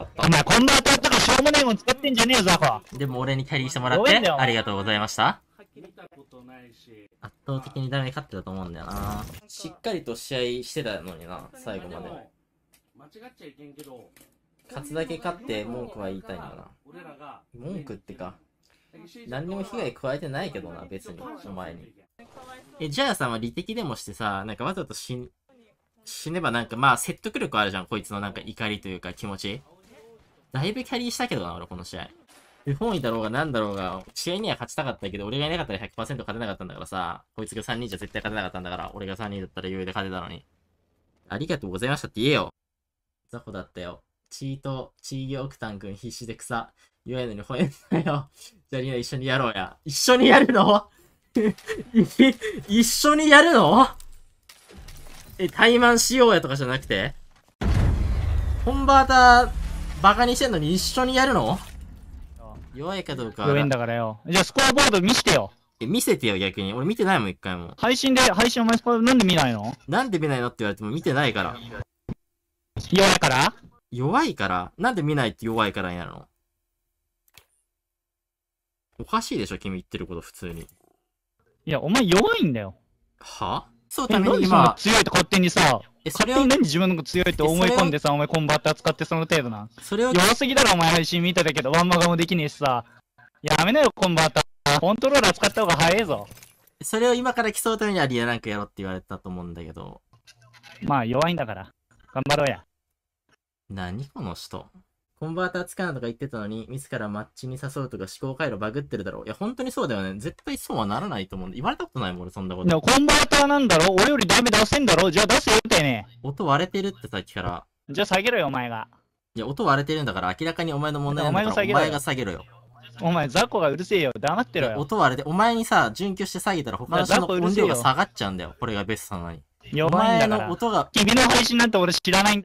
買っお前、コンバーターとかしょうもないもん使ってんじゃねえよ、ザコ。た。でも俺にキャリーしてもらってありがとうございました。見たことないし。圧倒的にダメ勝ってたと思うんだよな。しっかりと試合してたのにな、最後まで。間違っちゃいけんけど。勝つだけ勝って文句は言いたいんだな。俺らが。文句ってか、何にも被害加えてないけどな、別に、お前に。え、ジャヤさんは利敵でもしてさ、なんかわざと死ん、死ねばなんかまあ説得力あるじゃん、こいつのなんか怒りというか気持ち。だいぶキャリーしたけどな、俺この試合。不本意だろうが何だろうが、試合には勝ちたかったけど、俺がいなかったら100%勝てなかったんだからさ、こいつが3人じゃ絶対勝てなかったんだから、俺が3人だったら余裕で勝てたのに。ありがとうございましたって言えよ。ザコだったよ。チート、チーギオクタン君必死で草。弱いのに吠えんなよ。じゃあリナ一緒にやろうや。一緒にやるの？一緒にやるの？え、怠慢しようやとかじゃなくて？コンバーターバカにしてんのに一緒にやるの？弱いかどうかは弱いんだからよ。じゃあ、スコアボード見してよ。え見せてよ逆に。俺見てないもん一回も。配信で、配信お前スコアなんで見ないの？なんで見ないのって言われても見てないから。弱いから？弱いから？なんで見ないって弱いからになるの？おかしいでしょ君言ってること普通に。いや、お前弱いんだよ。は？そうえためなんでそんなに今、強いと勝手にさ、え、それを何で自分のこと強いって思い込んでさ、お前コンバーター使ってその程度なん？それを、弱すぎだろ、お前配信見てたけど、ワンマガもできねえしさ。やめなよ、コンバーター。コントローラー使った方が早いぞ。それを今から競うためにはリアランクやろって言われたと思うんだけど、まあ、弱いんだから。頑張ろうや。何この人。コンバーター使うなとか言ってたのに、自らマッチに誘うとか思考回路バグってるだろう。いや、本当にそうだよね。絶対そうはならないと思うんで。言われたことないもん、俺、そんなこと。コンバーターなんだろ？俺よりダメ出せんだろ？じゃあ出せよってね。音割れてるってさっきから。じゃあ下げろよ、お前が。いや、音割れてるんだから、明らかにお前の問題なんだから、おお前が前が下げろよ。お前、ザコがうるせえよ。黙ってろよ。音割れて、お前にさ、準拠して下げたら他の人の音量が下がっちゃうんだよ。これがベストなのに。お前。の音が、君の配信なんて俺知らないん